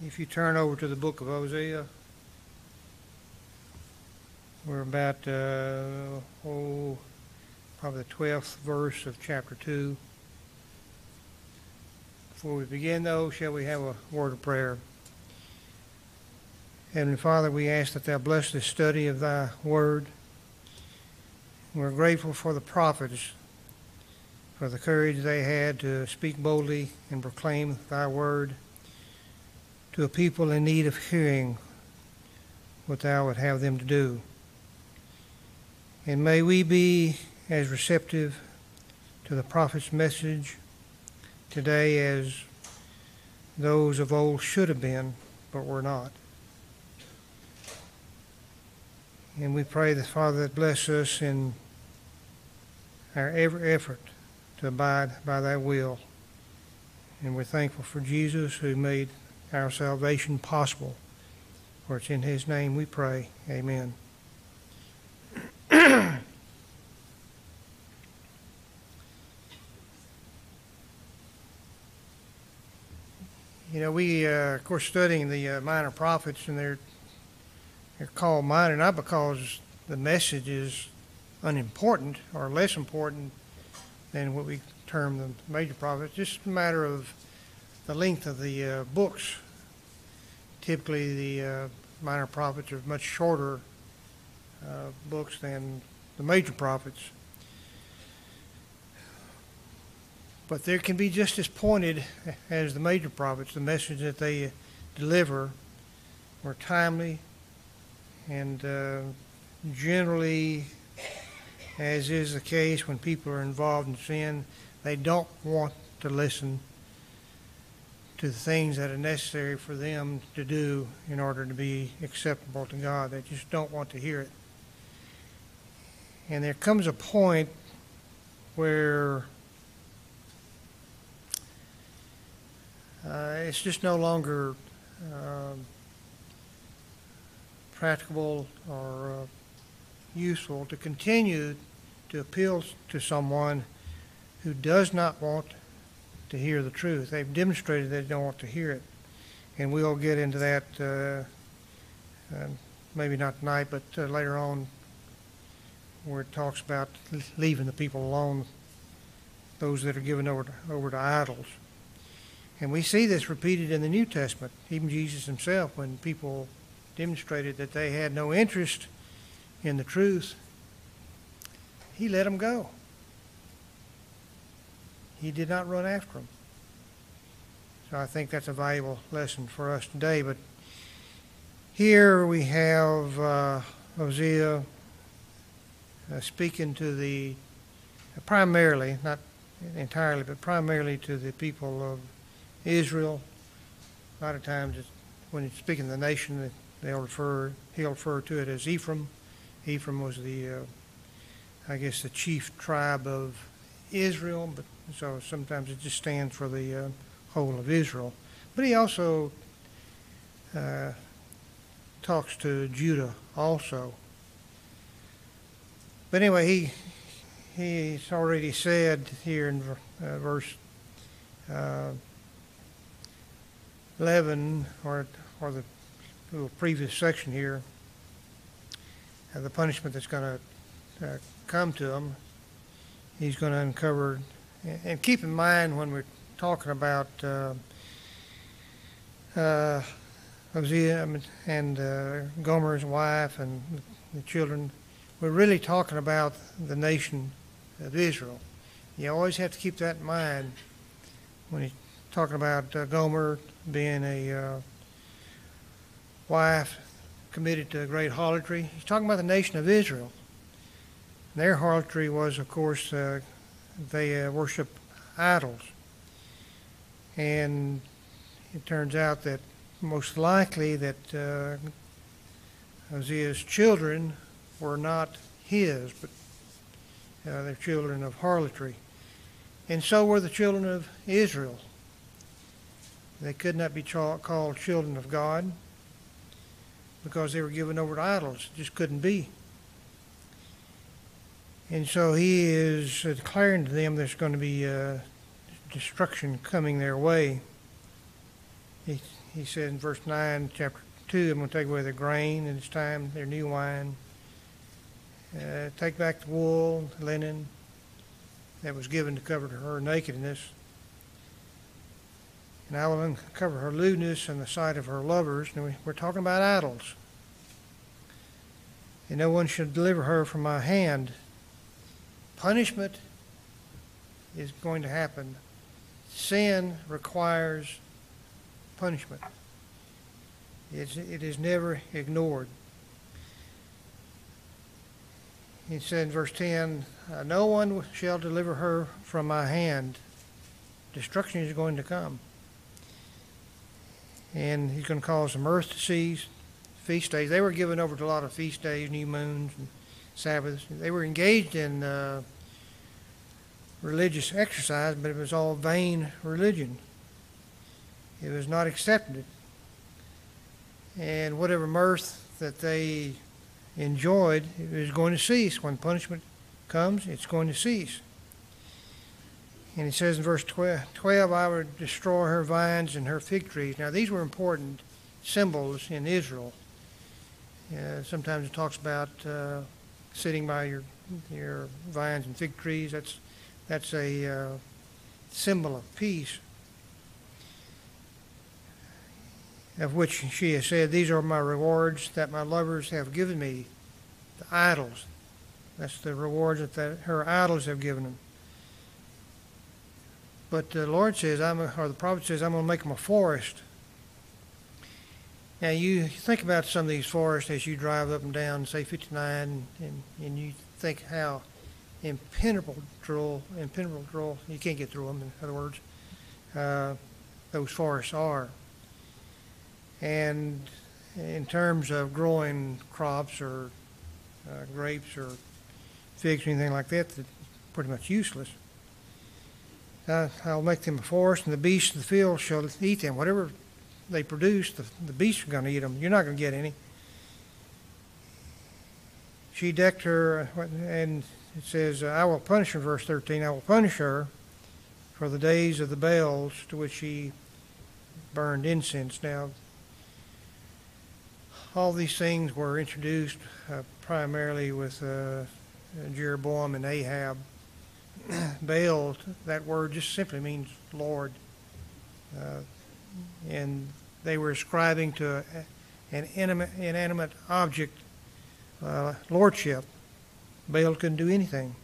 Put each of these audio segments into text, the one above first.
If you turn over to the book of Hosea, we're about, uh, oh, probably the 12th verse of chapter 2. Before we begin, though, shall we have a word of prayer? Heavenly Father, we ask that Thou bless the study of Thy word. We're grateful for the prophets, for the courage they had to speak boldly and proclaim Thy word to a people in need of hearing what Thou would have them to do. And may we be as receptive to the prophet's message today as those of old should have been, but were not. And we pray the Father, that bless us in our every effort to abide by thy will. And we're thankful for Jesus who made our salvation possible. For it's in his name we pray. Amen. you know, we, uh, of course, studying the uh, minor prophets, and they're, they're called minor not because the message is unimportant or less important than what we term the major prophets, just a matter of the length of the uh, books. Typically, the uh, minor prophets are much shorter uh, books than the major prophets. But they can be just as pointed as the major prophets. The message that they deliver are timely and uh, generally, as is the case when people are involved in sin, they don't want to listen to the things that are necessary for them to do in order to be acceptable to God. They just don't want to hear it. And there comes a point where uh, it's just no longer uh, practicable or uh, useful to continue to appeal to someone who does not want to hear the truth. They've demonstrated they don't want to hear it. And we'll get into that uh, uh, maybe not tonight, but uh, later on where it talks about leaving the people alone, those that are given over to, over to idols. And we see this repeated in the New Testament. Even Jesus himself, when people demonstrated that they had no interest in the truth, he let them go. He did not run after them. So I think that's a valuable lesson for us today. But here we have uh, Hosea uh, speaking to the, uh, primarily, not entirely, but primarily to the people of Israel. A lot of times when he's speaking to the nation, they'll refer, he'll refer to it as Ephraim. Ephraim was the, uh, I guess, the chief tribe of Israel, but so sometimes it just stands for the uh, whole of Israel. But he also uh, talks to Judah also. But anyway, he he's already said here in uh, verse uh, 11 or or the little previous section here, uh, the punishment that's going to uh, come to them. He's going to uncover and keep in mind when we're talking about uh, uh, Hosea and uh, Gomer's wife and the children, we're really talking about the nation of Israel. You always have to keep that in mind when you're talking about uh, Gomer being a uh, wife committed to great harlotry. He's talking about the nation of Israel. Their harlotry was, of course, uh, they uh, worship idols. And it turns out that most likely that uh, Hosea's children were not his, but uh, they're children of harlotry. And so were the children of Israel. They could not be called children of God because they were given over to idols. It just couldn't be. And so he is declaring to them there's going to be uh, destruction coming their way. He, he says in verse 9, chapter 2, I'm going to take away the grain, and it's time, their new wine. Uh, take back the wool, the linen that was given to cover her nakedness. And I will uncover her lewdness in the sight of her lovers. And we- we're talking about idols. And no one should deliver her from my hand. Punishment is going to happen. Sin requires punishment. It's, it is never ignored. He said in verse 10, uh, No one shall deliver her from my hand. Destruction is going to come. And he's going to cause some earth to cease, feast days. They were given over to a lot of feast days, new moons, and Sabbaths. They were engaged in uh, religious exercise, but it was all vain religion. It was not accepted. And whatever mirth that they enjoyed, it was going to cease. When punishment comes, it's going to cease. And he says in verse 12, 12, I would destroy her vines and her fig trees. Now, these were important symbols in Israel. Uh, sometimes it talks about uh, sitting by your, your vines and fig trees. That's, that's a uh, symbol of peace. Of which she has said, These are my rewards that my lovers have given me, the idols. That's the rewards that the, her idols have given them. But the Lord says, I'm a, or the prophet says, I'm going to make them a forest. Now, you think about some of these forests as you drive up and down, say 59, and, and you think how impenetrable, impenetrable, you can't get through them, in other words, uh, those forests are. And in terms of growing crops or uh, grapes or figs or anything like that, that's pretty much useless. Uh, I'll make them a forest, and the beasts of the field shall eat them. Whatever they produce, the, the beasts are going to eat them. You're not going to get any. She decked her, uh, and it says, I will punish her, verse 13, I will punish her for the days of the Baals to which she burned incense. Now, all these things were introduced uh, primarily with uh, Jeroboam and Ahab. Baal, that word just simply means Lord. Uh, and they were ascribing to an inanimate, object uh, lordship. Baal couldn't do anything.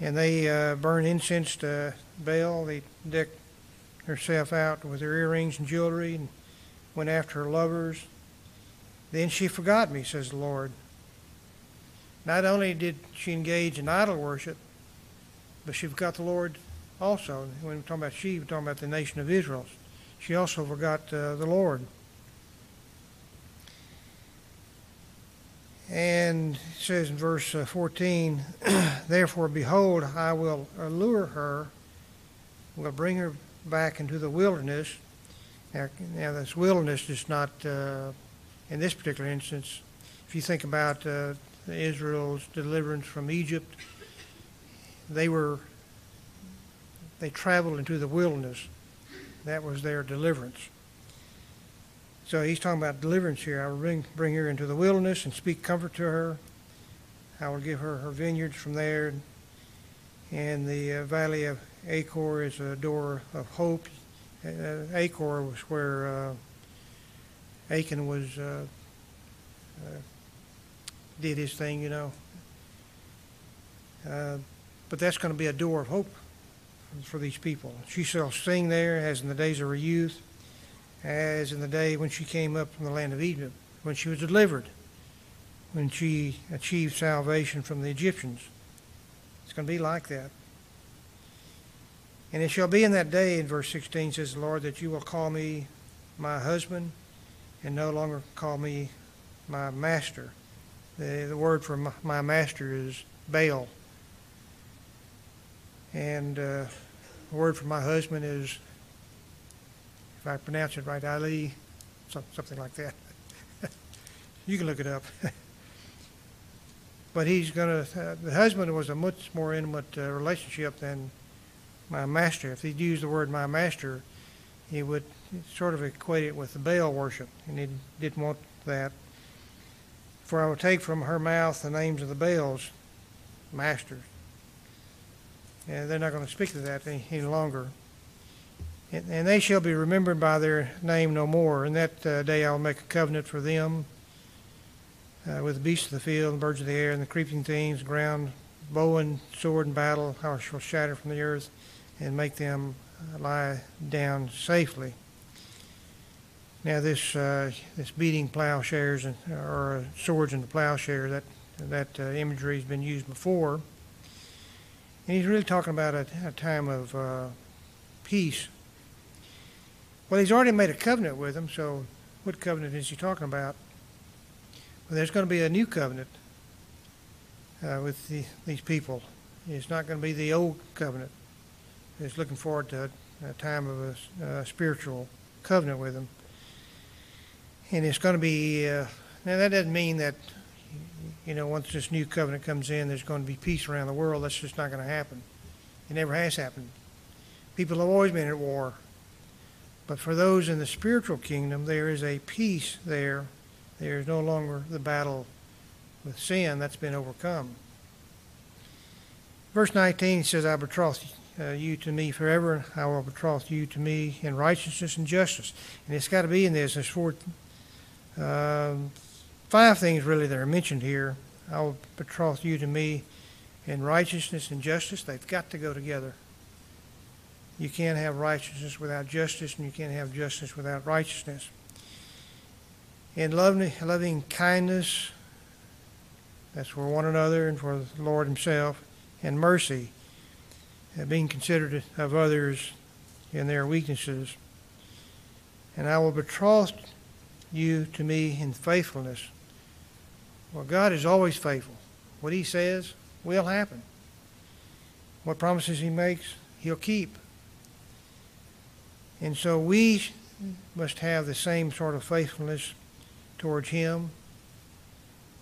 And they uh, burned incense to Baal. They decked herself out with her earrings and jewelry and went after her lovers. Then she forgot me, says the Lord. Not only did she engage in idol worship, but she forgot the Lord also. When we're talking about she, we're talking about the nation of Israel. She also forgot uh, the Lord. And it says in verse uh, 14, Therefore, behold, I will allure her, will bring her back into the wilderness. Now, now this wilderness is not, uh, in this particular instance, if you think about uh, Israel's deliverance from Egypt, they were, they traveled into the wilderness. That was their deliverance. So he's talking about deliverance here. I will bring, bring her into the wilderness and speak comfort to her. I will give her her vineyards from there. And the uh, valley of Achor is a door of hope. Uh, Achor was where uh, Achan was uh, uh, did his thing, you know. Uh, but that's going to be a door of hope for these people. She shall sing there as in the days of her youth, as in the day when she came up from the land of Egypt, when she was delivered, when she achieved salvation from the Egyptians. It's going to be like that. And it shall be in that day, in verse 16 says the Lord, that you will call me my husband and no longer call me my master. The, the word for my, my master is Baal. And uh, the word for my husband is, if I pronounce it right, Ali, something like that. you can look it up. but he's going to, uh, the husband was a much more intimate uh, relationship than my master. If he'd used the word my master, he would sort of equate it with the Baal worship, and he didn't want that. For I will take from her mouth the names of the Baals, masters. And they're not going to speak to that any, any longer. And, and they shall be remembered by their name no more. And that uh, day I will make a covenant for them uh, with the beasts of the field, and birds of the air, and the creeping things, ground, bow and sword and battle, I shall shatter from the earth and make them uh, lie down safely. Now, this uh, this beating plowshares and, or swords into plowshare that that uh, imagery has been used before, he's really talking about a, a time of uh, peace. Well, he's already made a covenant with them, so what covenant is he talking about? Well, there's going to be a new covenant uh, with the, these people. It's not going to be the old covenant. He's looking forward to a, a time of a, spiritual covenant with them and it's going to be uh, now that doesn't mean that you know once this new covenant comes in there's going to be peace around the world. That's just not going to happen. It never has happened. People have always been at war. But for those in the spiritual kingdom there is a peace there. There is no longer the battle with sin that's been overcome. Verse 19 says i betroth uh, you to me forever i will betroth you to me in righteousness and justice. And it's got to be in this. There's four um, five things really that are mentioned here. I will betroth you to me in righteousness and justice. They've got to go together. You can't have righteousness without justice, and you can't have justice without righteousness. In loving, loving kindness, that's for one another and for the Lord Himself, and mercy, uh, being considerate of others in their weaknesses. And I will betroth you to me in faithfulness. Well, God is always faithful. What He says will happen. What promises He makes, He'll keep. And so we must have the same sort of faithfulness towards Him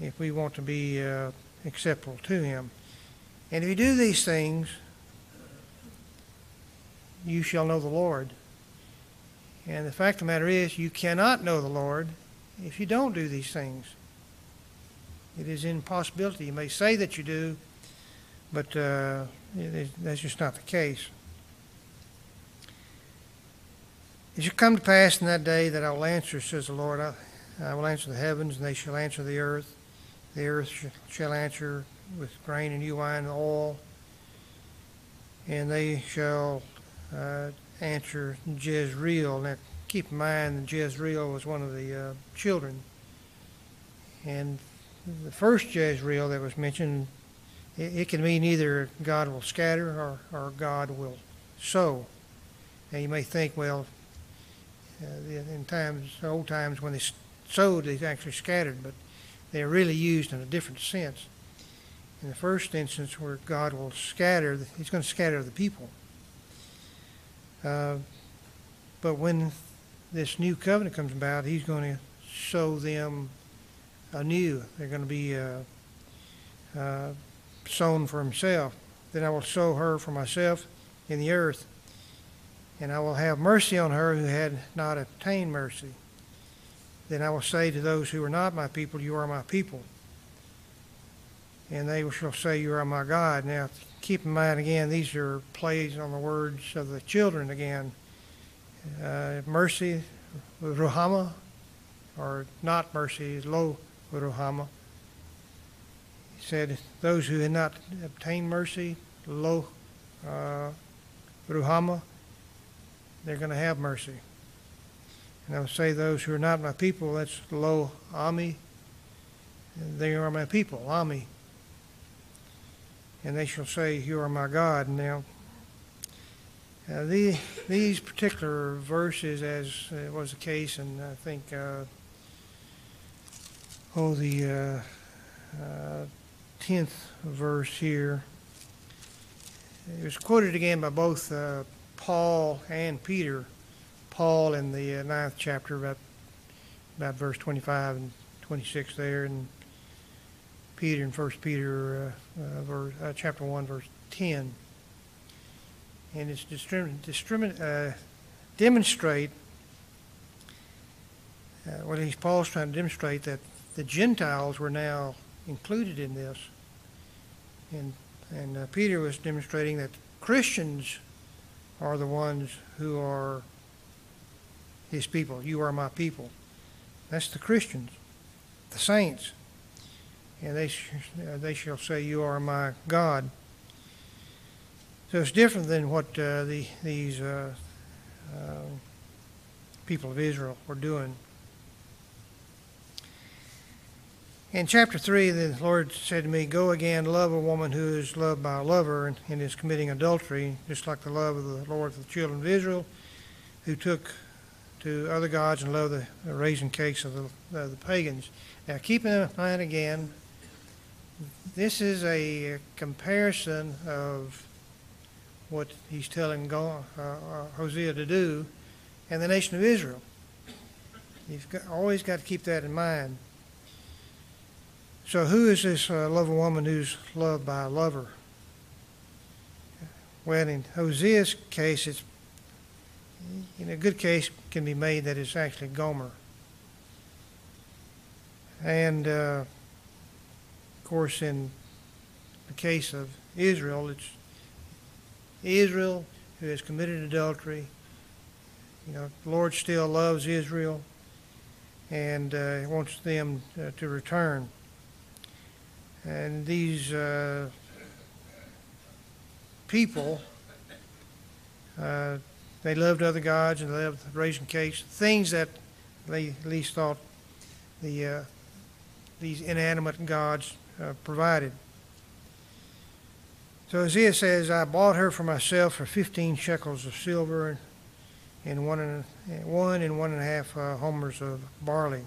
if we want to be uh, acceptable to Him. And if you do these things, you shall know the Lord. And the fact of the matter is, you cannot know the Lord if you don't do these things. It is impossibility. You may say that you do, but uh, that's just not the case. It shall come to pass in that day that I will answer, says the Lord. I, I will answer the heavens, and they shall answer the earth. The earth sh- shall answer with grain and new wine and oil, and they shall uh, answer Jezreel. Now, keep in mind that Jezreel was one of the uh, children. And the first Jezreel that was mentioned, it, it, can mean either God will scatter or, or God will sow. Now, you may think, well, uh, in times, old times, when they sowed, they actually scattered, but they're really used in a different sense. In the first instance, where God will scatter, He's going to scatter the people. Uh, but when this new covenant comes about, he's going to sow them anew. They're going to be uh, uh, sown for himself. Then I will sow her for myself in the earth, and I will have mercy on her who had not obtained mercy. Then I will say to those who are not my people, You are my people. And they shall say, You are my God. Now, keep in mind again, these are plays on the words of the children again. Uh, mercy, Ruhama, or not mercy, Lo Ruhama. He said, Those who had not obtained mercy, Lo uh, Ruhama, they're going to have mercy. And I would say, Those who are not my people, that's Lo Ami, they are my people, Ami and they shall say, You are my God. Now, uh, the, these particular verses, as uh, was the case, and I think, uh, oh, the 10th uh, verse here, it was quoted again by both uh, Paul and Peter. Paul in the uh, ninth chapter, about, about verse 25 and 26 there, and Peter in First Peter uh, uh, verse, uh, chapter one verse ten, and it's distrim- uh, demonstrate Uh, well, he's Paul's trying to demonstrate that the Gentiles were now included in this, and and uh, Peter was demonstrating that Christians are the ones who are his people. You are my people. That's the Christians, the saints, and they sh- uh, they shall say, "You are my God." So it's different than what uh, the these uh, uh, people of Israel were doing. In chapter 3, the Lord said to me, Go again, love a woman who is loved by a lover and, is committing adultery, just like the love of the Lord for the children of Israel, who took to other gods and loved the, the raisin cakes of the, of the pagans. Now, keep in mind again, this is a comparison of what he's telling Go- uh, uh, Hosea to do and the nation of Israel. You've got, always got to keep that in mind. So, who is this uh, lover woman who's loved by a lover? Well, in Hosea's case, it's in a good case can be made that it's actually Gomer. And uh, of course, in the case of Israel, it's Israel who has committed adultery. You know, the Lord still loves Israel and uh, wants them uh, to return. And these uh, people, uh, they loved other gods and they loved raisin cakes, things that they at least thought the uh, these inanimate gods uh, provided. So Isaiah says, I bought her for myself for 15 shekels of silver and one and, one and one and a half uh, homers of barley.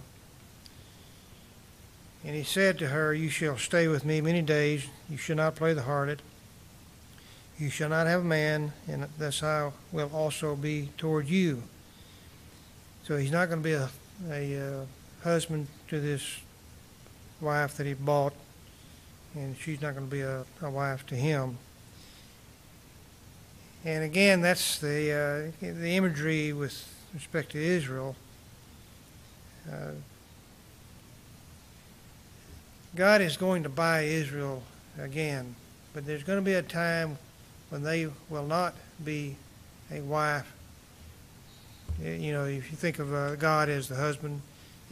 And he said to her, You shall stay with me many days. You shall not play the harlot. You shall not have a man, and thus I will also be toward you. So he's not going to be a, a uh, husband to this wife that he bought, and she's not going to be a, a wife to him. And again, that's the uh, the imagery with respect to Israel. Uh, God is going to buy Israel again, but there's going to be a time when they will not be a wife. You know, if you think of uh, God as the husband,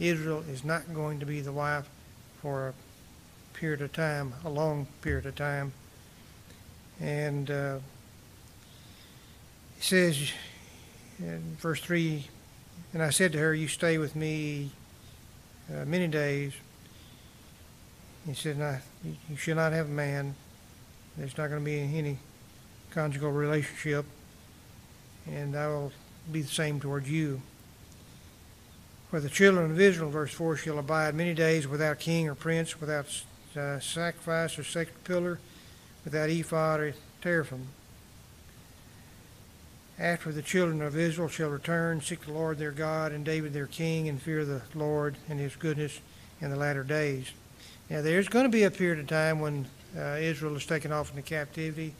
Israel is not going to be the wife for a period of time, a long period of time. And uh, he says in verse 3 And I said to her, You stay with me uh, many days he said, you should not have a man. There's not going to be any conjugal relationship, and I will be the same towards you. For the children of Israel, verse 4, shall abide many days without king or prince, without uh, sacrifice or sacred pillar, without ephod or teraphim. After the children of Israel shall return, seek the Lord their God and David their king, and fear the Lord and his goodness in the latter days. Now, there's going to be a period of time when uh, Israel is taken off into captivity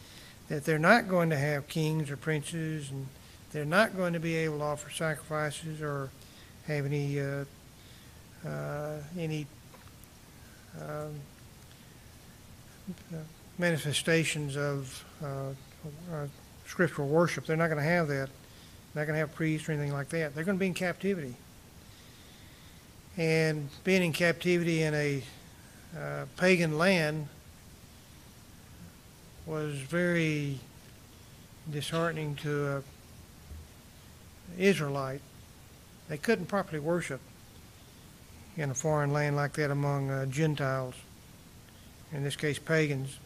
that they're not going to have kings or princes, and they're not going to be able to offer sacrifices or have any uh, uh, any um, manifestations of uh, scriptural worship. They're not going to have that. They're not going to have priests or anything like that. They're going to be in captivity. And being in captivity in a uh, pagan land was very disheartening to an Israelite. They couldn't properly worship in a foreign land like that among uh, Gentiles, in this case pagans.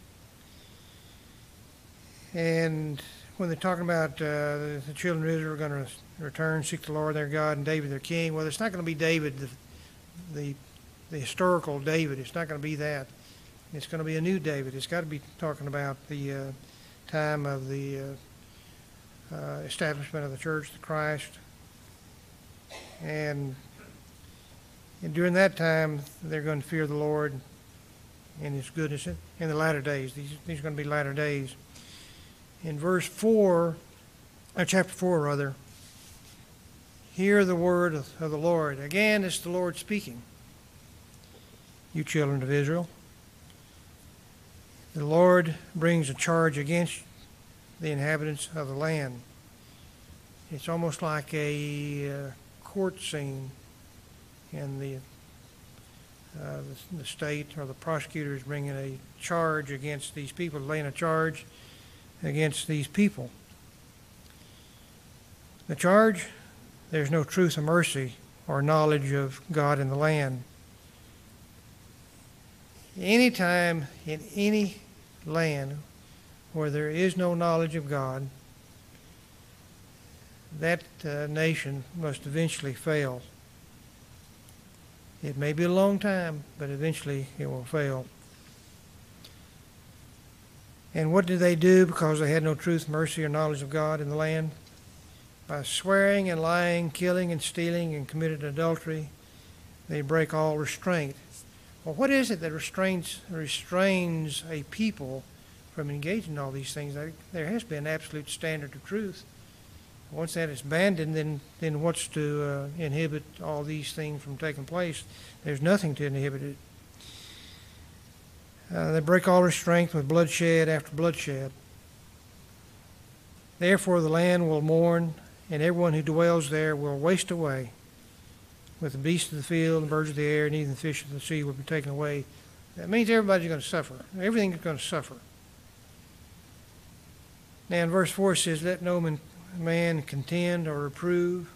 And when they're talking about uh, the children of Israel are going to return, seek the Lord their God and David their king, well, it's not going to be David, the, the the historical David. It's not going to be that. It's going to be a new David. It's got to be talking about the uh, time of the uh, uh, establishment of the church, the Christ. And, and during that time, they're going to fear the Lord and His goodness in the latter days. These, these are going to be latter days. In verse 4, uh, chapter 4, rather, Hear the word of, of the Lord. Again, it's the Lord speaking. You children of Israel. The Lord brings a charge against the inhabitants of the land. It's almost like a uh, court scene, and the, uh, the the state or the prosecutor is bringing a charge against these people, laying a charge against these people. The charge there's no truth or mercy or knowledge of God in the land. Anytime in any land where there is no knowledge of God, that uh, nation must eventually fail. It may be a long time, but eventually it will fail. And what did they do because they had no truth, mercy, or knowledge of God in the land? By swearing and lying, killing and stealing, and committed adultery, they break all restraint. Well, what is it that restrains, restrains a people from engaging in all these things? There has been an absolute standard of truth. Once that is abandoned, then, then what's to uh, inhibit all these things from taking place? There's nothing to inhibit it. Uh, they break all restraint with bloodshed after bloodshed. Therefore, the land will mourn, and everyone who dwells there will waste away with the beasts of the field and birds of the air, and even the fish of the sea will be taken away. That means everybody's going to suffer. Everything is going to suffer. Now, in verse 4 it says, Let no man, contend or reprove.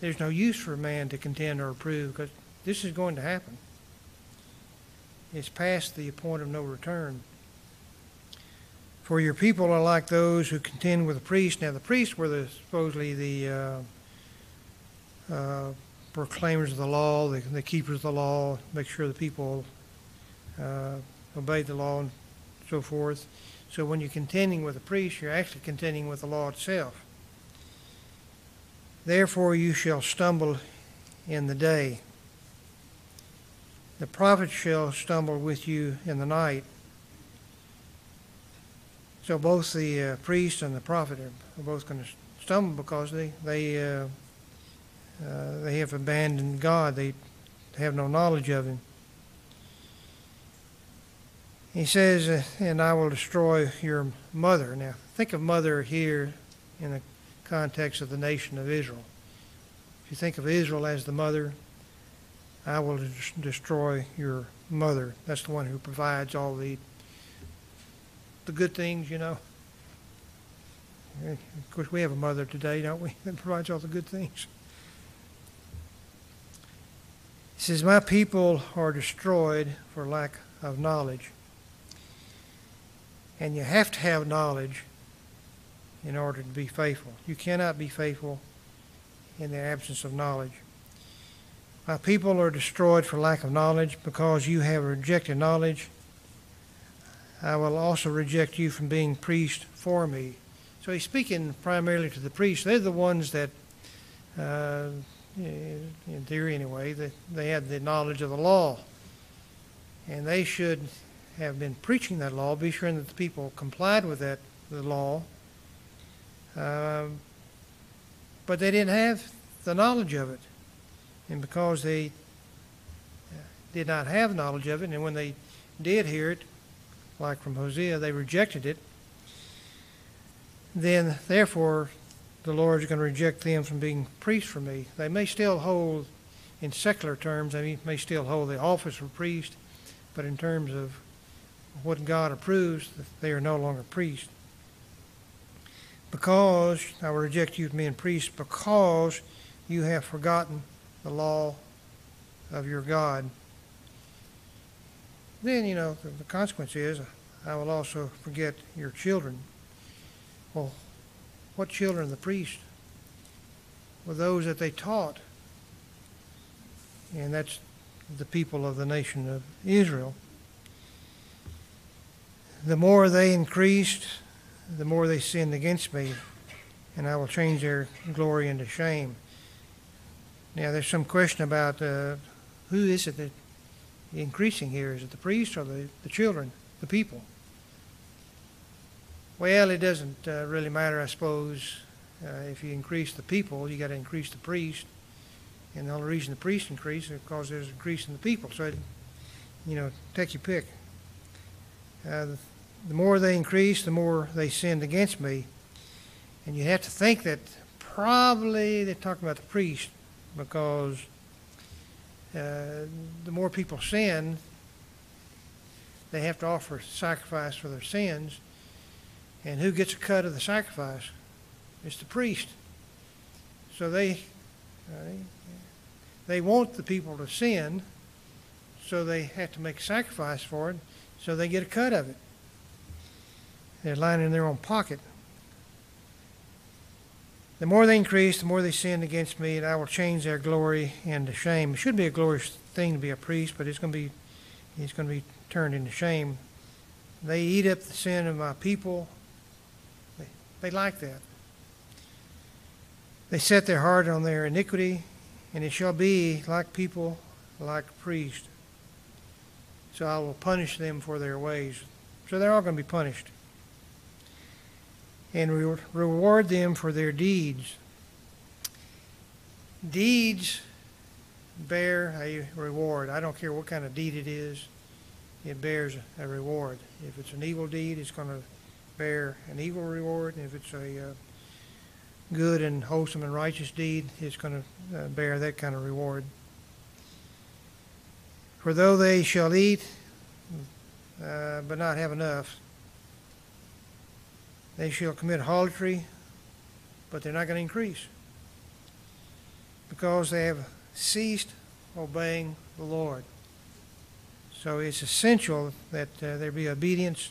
There's no use for a man to contend or reprove because this is going to happen. It's past the point of no return. For your people are like those who contend with the priest. Now, the priests were the, supposedly the uh, uh, proclaimers of the law, the, the, keepers of the law, make sure the people uh, obey the law and so forth. So when you're contending with a priest, you're actually contending with the law itself. Therefore you shall stumble in the day. The prophet shall stumble with you in the night. So both the uh, priest and the prophet are, both going to stumble because they, they uh, uh, they have abandoned God. They have no knowledge of Him. He says, uh, and I will destroy your mother. Now, think of mother here in the context of the nation of Israel. If you think of Israel as the mother, I will destroy your mother. That's the one who provides all the the good things, you know. Of course, we have a mother today, don't we, that provides all the good things. He says, My people are destroyed for lack of knowledge. And you have to have knowledge in order to be faithful. You cannot be faithful in the absence of knowledge. My people are destroyed for lack of knowledge because you have rejected knowledge. I will also reject you from being priest for me. So he's speaking primarily to the priests. They're the ones that uh, in theory anyway, that they had the knowledge of the law. And they should have been preaching that law, be sure that the people complied with that the law. Um, but they didn't have the knowledge of it. And because they uh, did not have knowledge of it, and when they did hear it, like from Hosea, they rejected it, then therefore the Lord is going to reject them from being priests for me. They may still hold, in secular terms, they may still hold the office of priest, but in terms of what God approves, they are no longer priests. Because I will reject you from being priests, because you have forgotten the law of your God. Then, you know, the, the consequence is I will also forget your children. Well, what children of the priest were those that they taught. And that's the people of the nation of Israel. The more they increased, the more they sinned against me, and I will change their glory into shame. Now, there's some question about uh, who is it that increasing here? Is it the priests or the, the children, the people? Well, it doesn't uh, really matter, I suppose, Uh, if you increase the people, you got to increase the priest. And the only reason the priest increase is because there's an increase in the people. So, it, you know, take your pick. Uh, the, the more they increase, the more they sinned against me. And you have to think that probably they're talking about the priest because uh, the more people sin, they have to offer sacrifice for their sins. And who gets a cut of the sacrifice? It's the priest. So they, uh, they want the people to sin, so they have to make a sacrifice for it, so they get a cut of it. They're lining their own pocket. The more they increase, the more they sin against me, and I will change their glory into shame. It should be a glorious thing to be a priest, but it's going to be, it's going to be turned into shame. They eat up the sin of my people. They, like that. They set their heart on their iniquity, and it shall be like people, like priests. So I will punish them for their ways. So they're all going to be punished. And re- reward them for their deeds. Deeds bear a reward. I don't care what kind of deed it is, it bears a reward. If it's an evil deed, it's going to bear an evil reward. And if it's a uh, good and wholesome and righteous deed, it's going to uh, bear that kind of reward. For though they shall eat, uh, but not have enough, they shall commit harlotry, but they're not going to increase because they have ceased obeying the Lord. So it's essential that uh, there be obedience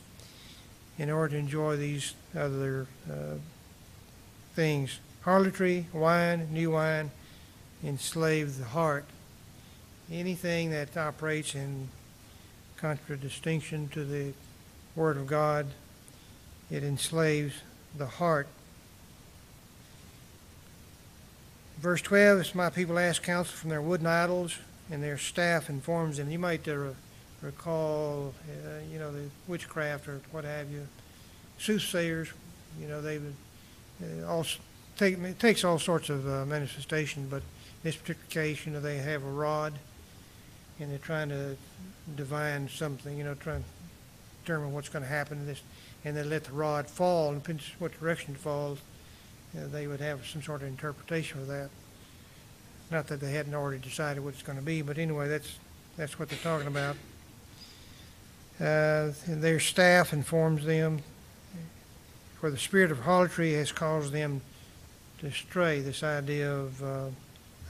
in order to enjoy these other uh, things. Harlotry, wine, new wine, enslave the heart. Anything that operates in contradistinction to the Word of God, it enslaves the heart. Verse 12 is my people ask counsel from their wooden idols, and their staff informs them. You might uh, recall, uh, you know, the witchcraft or what have you. Soothsayers, you know, they would uh, all take, it takes all sorts of uh, manifestation, but in this particular case, you know, they have a rod and they're trying to divine something, you know, trying to determine what's going to happen to this, and they let the rod fall, and depends what direction it falls, they would have some sort of interpretation of that. Not that they hadn't already decided what it's going to be, but anyway, that's that's what they're talking about. Uh, their staff informs them, for the spirit of harlotry has caused them to stray. This idea of uh,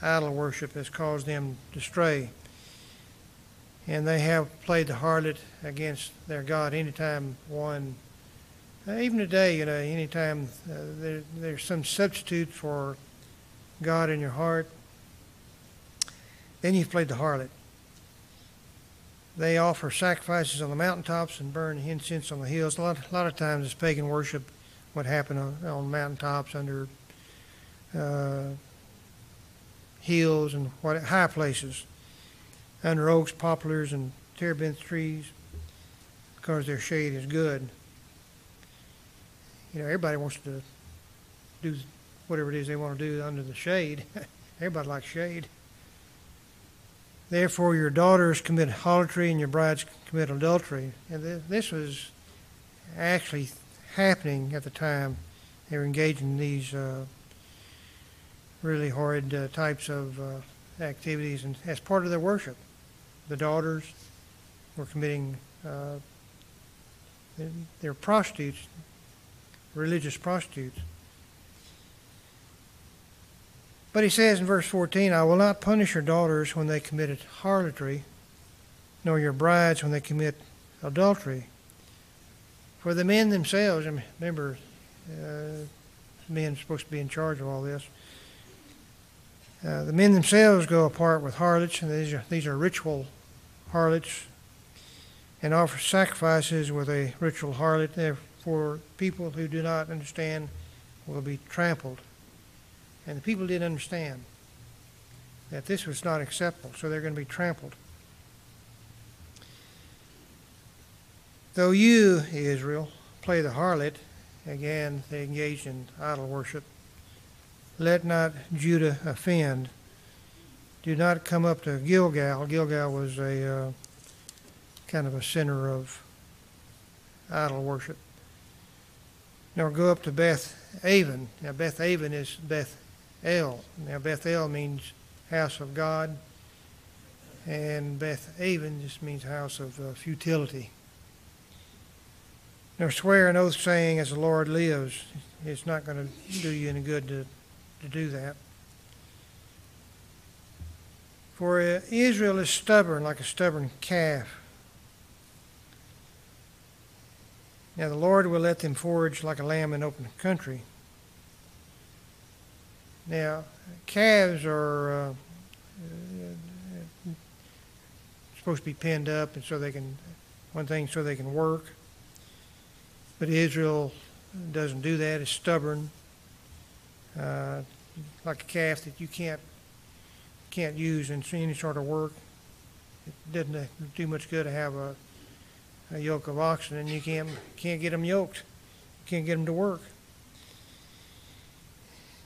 idol worship has caused them to stray and they have played the harlot against their God anytime one, uh, even today, you know, anytime uh, there, there's some substitute for God in your heart, then you've played the harlot. They offer sacrifices on the mountaintops and burn incense on the hills. A lot, a lot of times it's pagan worship, what happened on, on mountaintops under uh, hills and what high places under oaks, poplars, and terebinth trees because their shade is good. You know, everybody wants to do whatever it is they want to do under the shade. everybody likes shade. Therefore, your daughters commit harlotry and your brides commit adultery. And th- this was actually happening at the time they were engaged in these uh, really horrid uh, types of uh, activities and as part of their worship the daughters were committing, uh, they're prostitutes, religious prostitutes. But he says in verse 14, I will not punish your daughters when they commit harlotry, nor your brides when they commit adultery. For the men themselves, remember, uh, men are supposed to be in charge of all this. Uh, the men themselves go apart with harlots, and these are, these are ritual harlots and offer sacrifices with a ritual harlot. Therefore, people who do not understand will be trampled. And the people didn't understand that this was not acceptable, so they're going to be trampled. Though you, Israel, play the harlot, again, they engaged in idol worship, let not Judah offend. Do not come up to Gilgal. Gilgal was a uh, kind of a center of idol worship. Nor go up to Beth Aven. Now, Beth Aven is Beth El. Now, Beth El means house of God, and Beth Aven just means house of uh, futility. Now, swear an oath saying, As the Lord lives, it's not going to do you any good to, to do that. For uh, Israel is stubborn like a stubborn calf. Now the Lord will let them forage like a lamb in open country. Now, calves are uh, supposed to be penned up, and so they can, one thing, so they can work. But Israel doesn't do that. It's stubborn, uh, like a calf that you can't can't use in any sort of work. It doesn't do much good to have a, a yoke of oxen, and you can't can't get them yoked. You can't get them to work.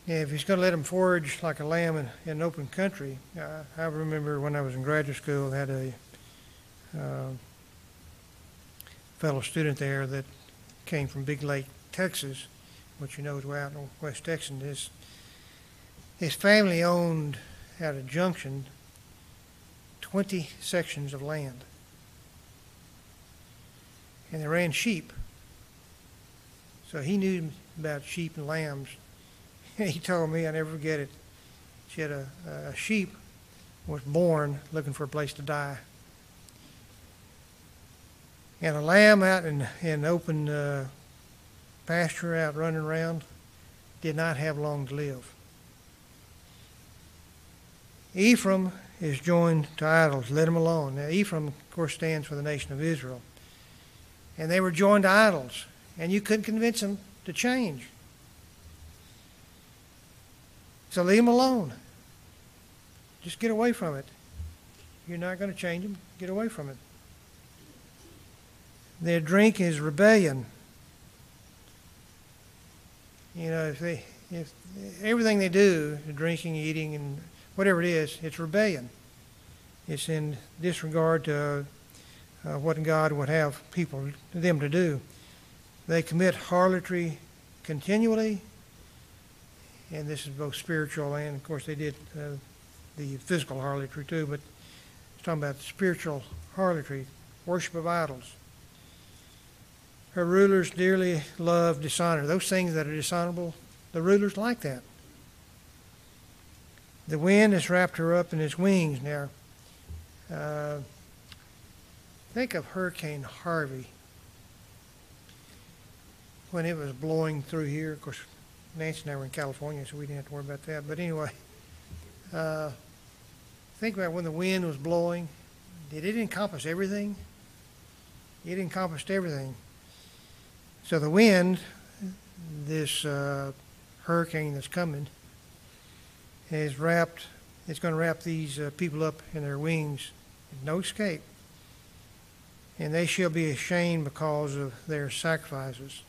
Yeah, if he's going to let them forage like a lamb in, in an open country, uh, I remember when I was in graduate school, I had a uh, fellow student there that came from Big Lake, Texas, which you know is way out in West Texas. His, his family owned at a junction 20 sections of land. And they ran sheep. So he knew about sheep and lambs. he told me, I never forget it. She had a, a sheep was born looking for a place to die. And a lamb out in, in open uh, pasture out running around did not have long to live. Ephraim is joined to idols. Let him alone. Now, Ephraim, of course, stands for the nation of Israel. And they were joined to idols, and you couldn't convince them to change. So leave them alone. Just get away from it. You're not going to change them. Get away from it. Their drink is rebellion. You know, if they, if everything they do, drinking, eating, and whatever it is, it's rebellion. It's in disregard to uh, what God would have people, them to do. They commit harlotry continually, and this is both spiritual and, of course, they did uh, the physical harlotry too, but it's talking about spiritual harlotry, worship of idols. Her rulers dearly love dishonor. Those things that are dishonorable, the rulers like that. The wind has wrapped her up in its wings. Now, uh, think of Hurricane Harvey when it was blowing through here. Of course, Nancy and I were in California, so we didn't have to worry about that. But anyway, uh, think about when the wind was blowing. Did it encompass everything? It encompassed everything. So the wind, this uh, hurricane that's coming, is wrapped. It's going to wrap these uh, people up in their wings, no escape. And they shall be ashamed because of their sacrifices.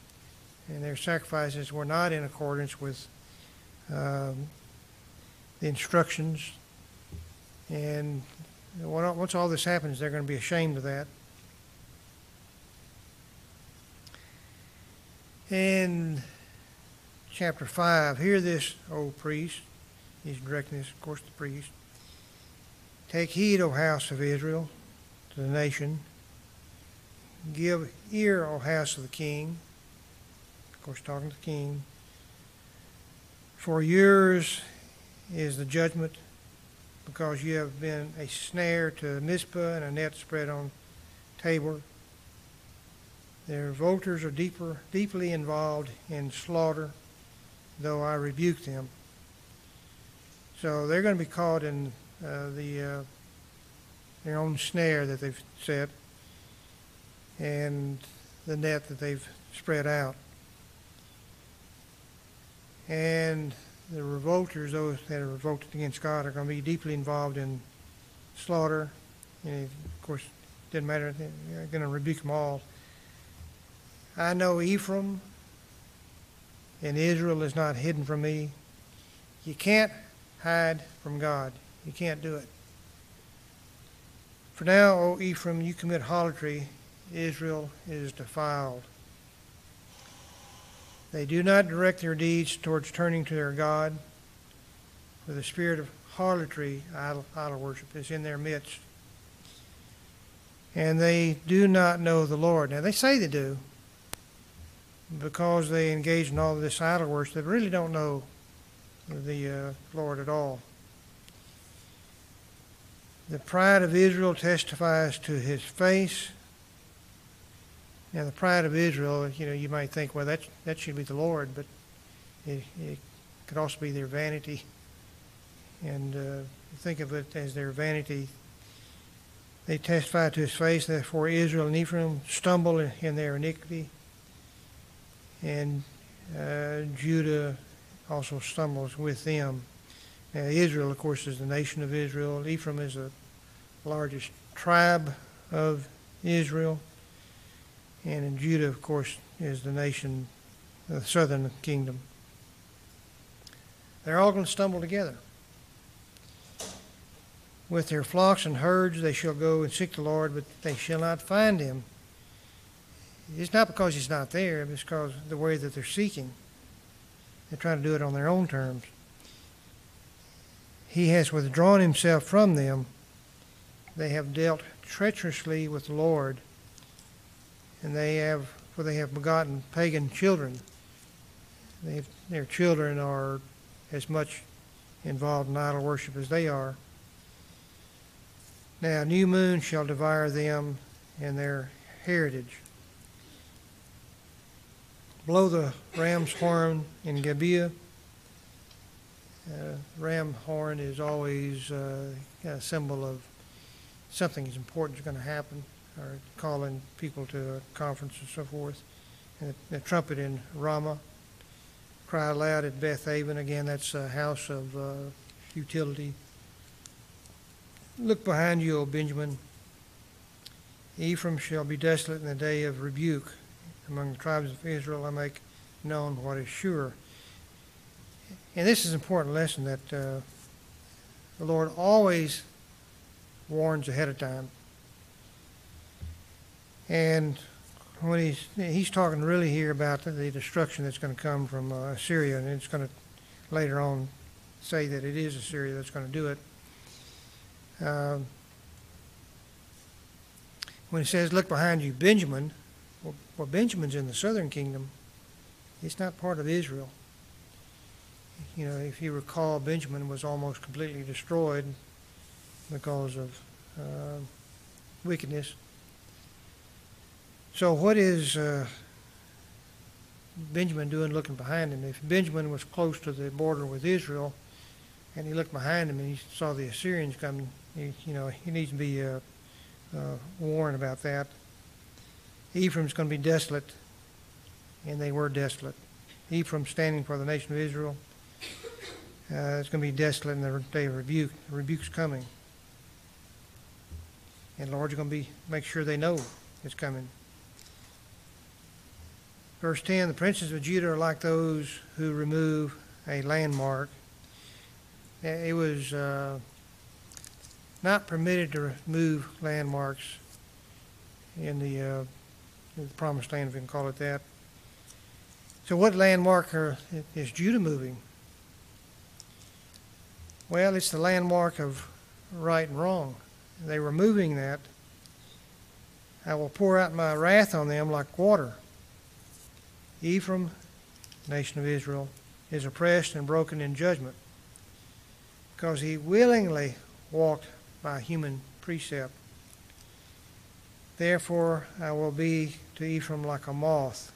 And their sacrifices were not in accordance with um, the instructions. And once all this happens, they're going to be ashamed of that. In chapter 5, hear this, O priest. He's directing this, of course, the priest. Take heed, O house of Israel, to the nation. Give ear, O house of the king. Of course, talking to the king. For yours is the judgment, because you have been a snare to Mizpah and a net spread on Tabor. Their revolters are deeper, deeply involved in slaughter, though I rebuke them. So they're going to be caught in uh, the uh, their own snare that they've set and the net that they've spread out. And the revolters, those that are revolted against God, are going to be deeply involved in slaughter. And of course, it doesn't matter. They're going to rebuke them all. I know Ephraim and Israel is not hidden from me. You can't hide from God. You can't do it. For now, O Ephraim, you commit harlotry. Israel is defiled. They do not direct their deeds towards turning to their God, for the spirit of harlotry, idol, idol worship, is in their midst. And they do not know the Lord. Now, they say they do, because they engage in all this idol worship, they really don't know the uh, Lord at all. The pride of Israel testifies to his face. Now, the pride of Israel, you know, you might think, well, that, that should be the Lord, but it, it could also be their vanity. And uh, think of it as their vanity. They testify to his face, therefore Israel and Ephraim stumble in their iniquity and uh, Judah also stumbles with them. Now, Israel, of course, is the nation of Israel. Ephraim is the largest tribe of Israel. And in Judah, of course, is the nation, the southern kingdom. They're all going to stumble together. With their flocks and herds, they shall go and seek the Lord, but they shall not find him. It's not because he's not there, it's because the way that they're seeking. They're trying to do it on their own terms. He has withdrawn himself from them. They have dealt treacherously with the Lord, and they have, for they have begotten pagan children. They've, their children are as much involved in idol worship as they are. Now, new moon shall devour them and their heritage blow the ram's horn in Gibeah. Uh, ram horn is always uh, a symbol of something important is going to happen, or calling people to a conference and so forth. And the, the trumpet in Ramah, cry aloud at Beth Aven. Again, that's a house of uh, futility. Look behind you, O Benjamin. Ephraim shall be desolate in the day of rebuke among the tribes of Israel, I make known what is sure. And this is an important lesson that uh, the Lord always warns ahead of time. And when he's he's talking really here about the, the destruction that's going to come from uh, Assyria, and it's going to later on say that it is Assyria that's going to do it. Um, when he says, "Look behind you, Benjamin," Well, well, Benjamin's in the southern kingdom. It's not part of Israel. You know, if you recall, Benjamin was almost completely destroyed because of uh, wickedness. So, what is uh, Benjamin doing looking behind him? If Benjamin was close to the border with Israel and he looked behind him and he saw the Assyrians coming, he, you know, he needs to be uh, uh warned about that. Ephraim's going to be desolate, and they were desolate. Ephraim standing for the nation of Israel. Uh, it's going to be desolate in the day of rebuke. The rebuke's coming. And Lord's going to be make sure they know it's coming. Verse 10 The princes of Judah are like those who remove a landmark. It was uh, not permitted to remove landmarks in the uh, the promised land, if we can call it that. So, what landmark are, is Judah moving? Well, it's the landmark of right and wrong. They were moving that. I will pour out my wrath on them like water. Ephraim, nation of Israel, is oppressed and broken in judgment because he willingly walked by human precept. Therefore, I will be to Ephraim like a moth,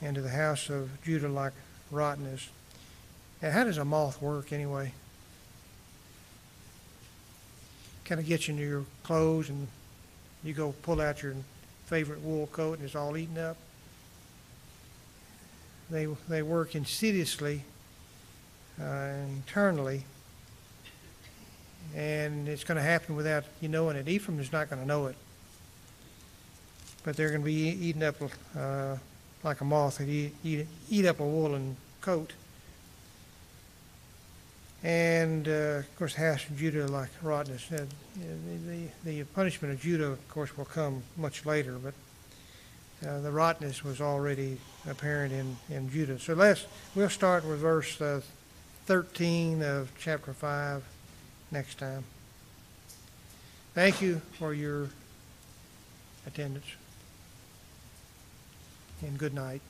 and to the house of Judah like rottenness. Now, how does a moth work anyway? Kind of gets into your clothes, and you go pull out your favorite wool coat, and it's all eaten up. They they work insidiously, uh, internally, and it's going to happen without you knowing it. Ephraim is not going to know it, but they're going to be eaten up uh, like a moth. They eat, eat, eat up a woolen coat. And, uh, of course, house of Judah, like Rodney said, the, the, the punishment of Judah, of course, will come much later, but uh, the rottenness was already apparent in, in Judah. So let's, we'll start with verse uh, 13 of chapter 5 next time. Thank you for your attendance. And good night.